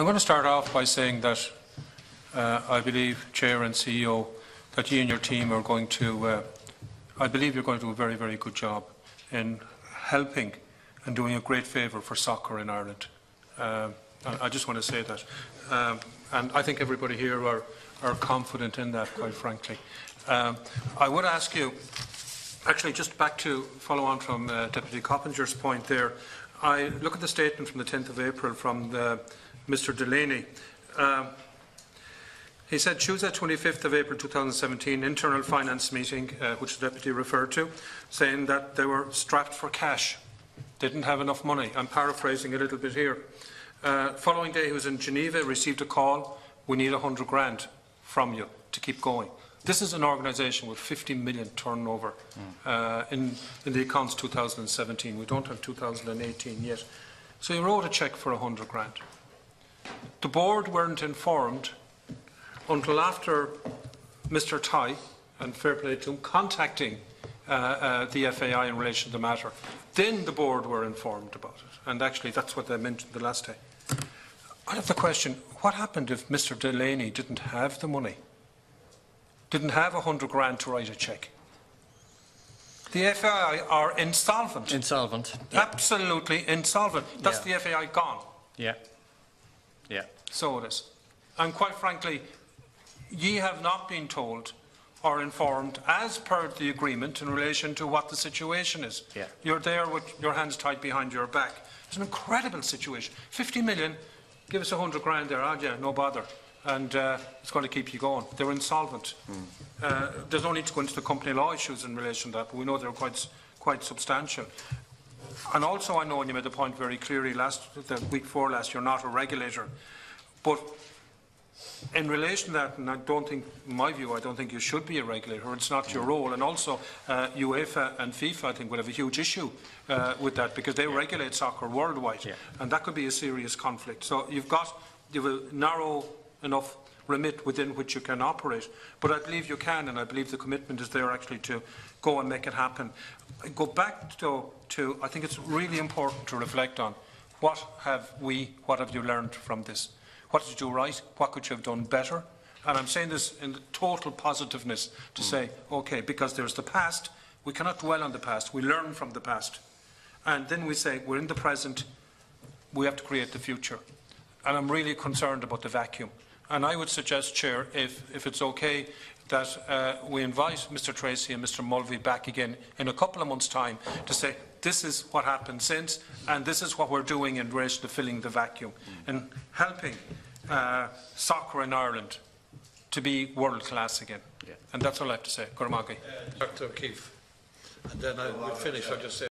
I'm going to start off by saying that uh, I believe, Chair and CEO, that you and your team are going to, uh, I believe you're going to do a very, very good job in helping and doing a great favour for soccer in Ireland. Um, I just want to say that. Um, and I think everybody here are, are confident in that, quite frankly. Um, I would ask you, actually, just back to follow on from uh, Deputy Coppinger's point there, I look at the statement from the 10th of April from the, Mr Delaney. Um, he said Tuesday, 25th of April 2017, internal finance meeting, uh, which the deputy referred to, saying that they were strapped for cash, didn't have enough money. I'm paraphrasing a little bit here. Uh, following day, he was in Geneva, received a call. We need 100 grand from you to keep going. This is an organisation with 50 million turnover uh, in, in the accounts 2017. We don't have 2018 yet. So he wrote a cheque for 100 grand. The board weren't informed until after Mr Tighe, and fair play to him, contacting uh, uh, the FAI in relation to the matter. Then the board were informed about it, and actually that's what they mentioned the last day. I have the question, what happened if Mr Delaney didn't have the money? Didn't have a hundred grand to write a cheque? The FAI are insolvent. Insolvent. Absolutely insolvent. That's Yeah. the FAI gone. Yeah. Yeah. So it is. And quite frankly, ye have not been told or informed as per the agreement in relation to what the situation is. Yeah. You're there with your hands tied behind your back. It's an incredible situation. 50 million, give us a 100 grand there, ah, yeah, no bother. And uh, it's going to keep you going. They're insolvent. Uh, there's no need to go into the company law issues in relation to that, but we know they're quite, quite substantial. And also, I know, and you made the point very clearly last, the week before last, you're not a regulator. But in relation to that, and I don't think, in my view, I don't think you should be a regulator. It's not your role. And also, uh, UEFA and FIFA, I think, will have a huge issue uh, with that because they regulate soccer worldwide, Yeah. and that could be a serious conflict. So you've got you have a narrow enough remit within which you can operate. But I believe you can, and I believe the commitment is there actually to go and make it happen. I go back to, to I think it's really important to reflect on what have we, what have you learned from this? What did you do right? What could you have done better? And I'm saying this in total positiveness to say, okay, because there's the past, we cannot dwell on the past, we learn from the past. And then we say, we're in the present, we have to create the future. And I'm really concerned about the vacuum. And I would suggest, Chair, if, if it's okay, that uh, we invite Mr Treacy and Mr Mulvey back again in a couple of months' time to say, this is what happened since, and this is what we're doing in relation to filling the vacuum and helping uh, soccer in Ireland to be world class again. Yeah. And that's all I have to say. Cormac. Dr O'Keefe. And then I will finish, I'll just say